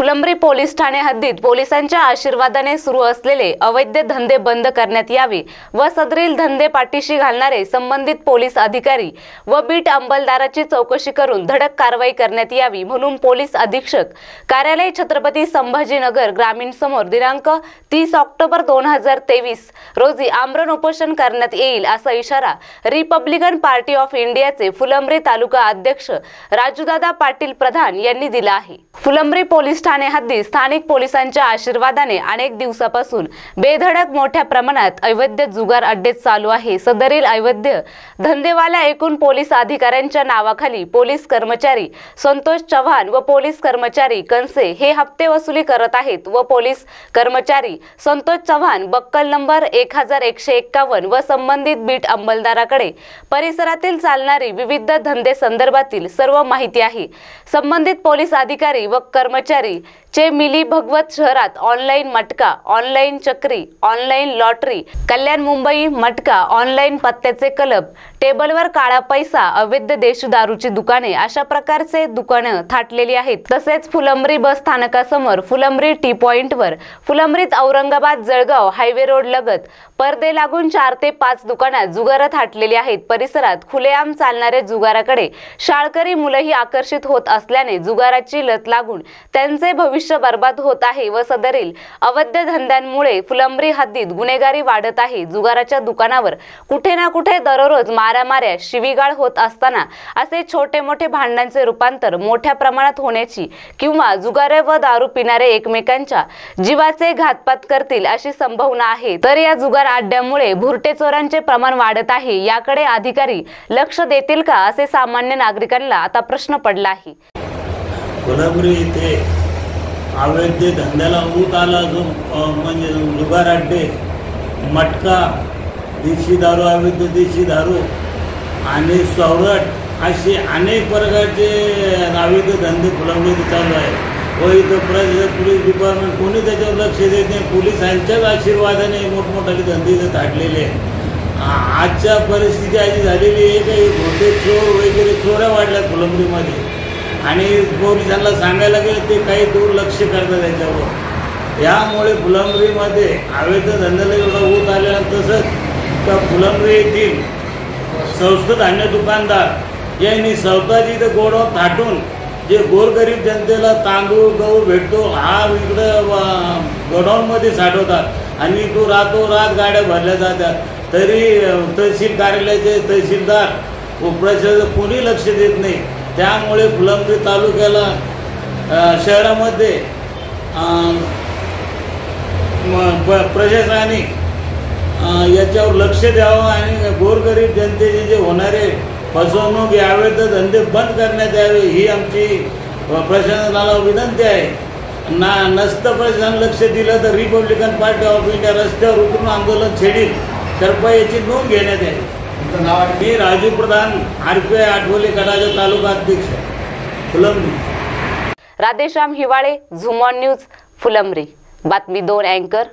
Phulambri police Thane हद्दीत पोलिसांच्या आशीर्वादाने सुरू असलेले अवैध धंदे बंद करण्यात यावे व सदरील धंदे पाठीशी घालणारे संबंधित पोलीस अधिकारी व बीट अंमलदाराची चौकशी करून धडक कारवाई करण्यात यावी म्हणून पोलीस अधीक्षक कार्यालय छत्रपती संभाजीनगर ग्रामीण समोर दिनांक तीस ऑक्टोबर दोन हजार तेवीस रोजी आमरण उपोषण करण्यात येईल असा इशारा रिपब्लिकन पार्टी ऑफ इंडियाचे फुलंब्री तालुका अध्यक्ष राजूदादा पाटील प्रधान यांनी दिला आहे. फुलंब्री पोलीस ठाणे हद्दीत स्थानिक पोलिसांच्या आशीर्वादाने अनेक दिवसापासून बेधडक मोठ्या प्रमाणात अवैध जुगार अड्डे चालू आहे. सदरील अवैध धंदेवाल्या एकूण पोलीस अधिकाऱ्यांच्या नावाखाली पोलीस कर्मचारी संतोष चव्हाण व पोलीस कर्मचारी कंसे हे हप्ते वसुली करत आहेत व पोलीस कर्मचारी संतोष चव्हाण बक्कल नंबर एक हजार एकशे एक्कावन्न व संबंधित बीट अंमलदाराकडे परिसरातील चालणारी विविध धंदे संदर्भातील सर्व माहिती आहे. संबंधित पोलीस अधिकारी व कर्मचारी चे मिली भगवत शहरात ऑनलाईन मटका ऑनलाईन चक्री ऑनलाईन लॉटरी कल्याण मुंबई मटका ऑनलाईन पत्त्याचे कलब टेबलवर काळा पैसा अवैध देशदारूची दुकाने अशा प्रकारचे दुकानं थाटलेली आहेत. तसेच फुलंब्री बस स्थानकासमोर फुलंब्री टी पॉइंटवर फुलंब्रीत औरंगाबाद जळगाव हायवे रोड लगत पडदे लागून चार ते पाच दुकानात जुगारं थाटलेली आहेत. परिसरात खुलेआम चालणाऱ्या जुगाराकडे शाळकरी मुलंही आकर्षित होत असल्याने जुगाराची लत लागून त्यांचे भविष्य बर्बाद होत आहे व सदरील अवैध धंद्यांमुळे फुलंब्री हद्दीत गुन्हेगारी वाढत आहे. जुगाराच्या दुकानावर कुठे ना कुठे दररोज मारामाऱ्या शिवीगाळ होत असताना असे छोटे मोठे भांडणांचे रूपांतर मोठ्या प्रमाणात होण्याची किंवा जुगारे व दारू पिणारे एकमेकांच्या जीवाचे घातपात करतील अशी संभावना आहे. तर या जुगार अड्ड्यामुळे भुरटे चोरांचे प्रमाण वाढत आहे. याकडे अधिकारी लक्ष देतील का? असे सामान्य नागरिकांना आता प्रश्न पडला आहे. कोल्हापुरी इथे अवैध धंद्याला ऊत आला जो म्हणजे जुगार अड्डे मटका देशी दारू अवैध देशी दारू आणि सवरट असे अनेक प्रकारचे अवैध धंदे फुलवणे चालू आहे. व इथं प्र पोलीस डिपार्टमेंट कोणी त्याच्यावर लक्ष देत नाही. पोलिसांच्याच आशीर्वादाने मोठमोठाले धंदे इथं थाटलेले आजच्या परिस्थिती अशी झालेली आहे काही घोटे चोर वगैरे चोऱ्या वाढल्या फुलंबरीमध्ये. आणि पोलिसांना सांगायला गेलं ते काही दुर्लक्ष करतात त्याच्यावर. यामुळे फुलंबरीमध्ये अवैध धंद्याला एवढा होत आलेला तसंच त्या फुलंबरी येथील संस्थ धान्य दुकानदार यांनी स्वतःची इथं गोडाऊन थाटून जे गोरगरीब जनतेला तांदूळ गहू भेटतो हा इकडं गोडाऊनमध्ये साठवतात. आणि तो रातो रात गाड्या भरल्या जातात. तरी तहसील कार्यालयाचे तहसीलदार व प्रशासक कोणी लक्ष देत नाही. त्यामुळे फुलंब्री तालुक्याला शहरामध्ये प- प्रशासनाने याच्यावर लक्ष द्यावं आणि गोरगरीब जनतेचे जे होणारे फसवणूक अवैध धंदे बंद करण्यात यावे ही आमची प्रशासनाला विनंती आहे. ना नसतं प्रशासन लक्ष दिलं तर रिपब्लिकन पार्टी ऑफ इंडिया रस्त्यावर उतरून आंदोलन छेडील कृपया याची नोंद घेण्यात यावी. तुमचं नाव आणि मी Raju Pradhan R P I Athawale कडाचा तालुका अध्यक्ष फुलंब्री. राधेश्याम हिवाळे झुमॉन न्यूज फुलंब्री. बातमी दोन अँकर